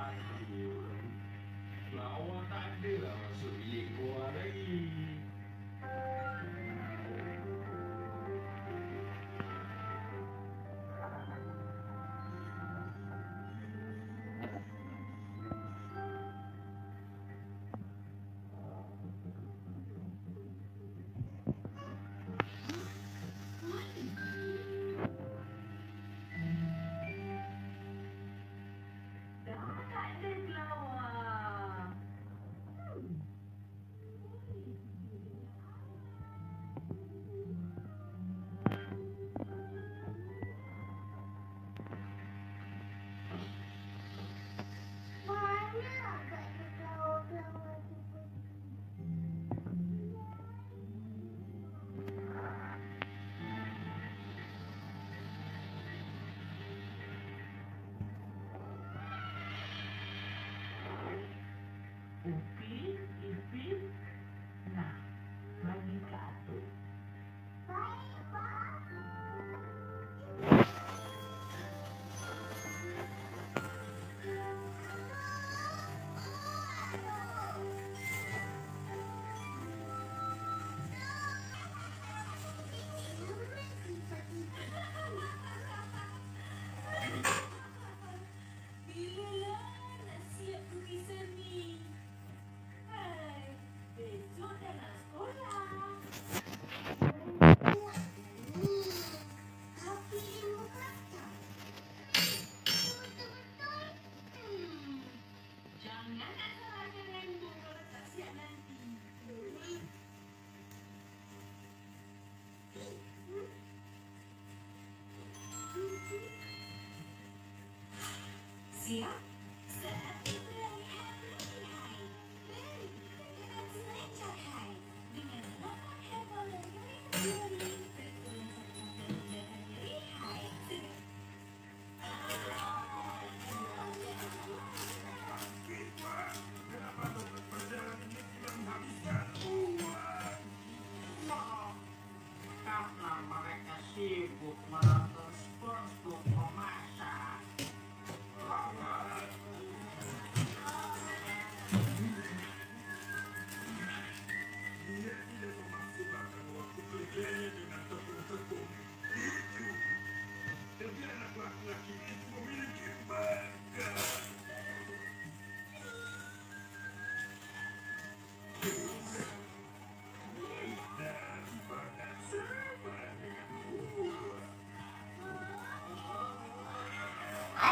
Wah itu gila Lawan tak lah masuk bilik lagi Garcia.